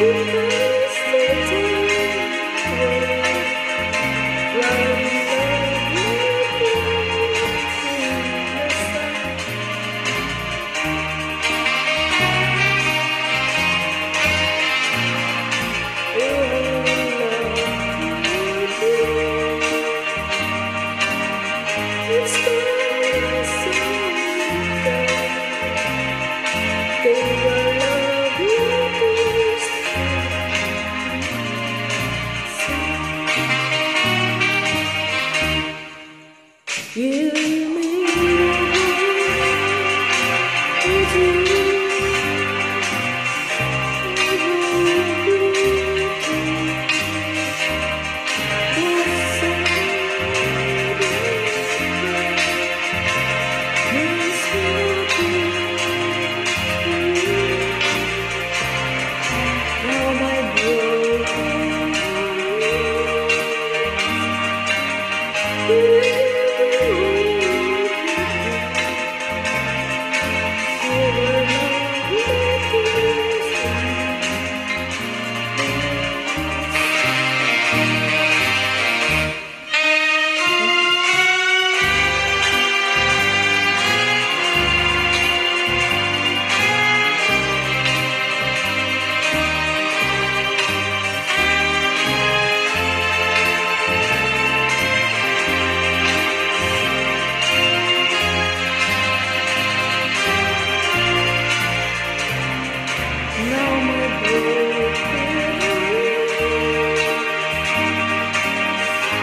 Música Give me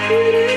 broken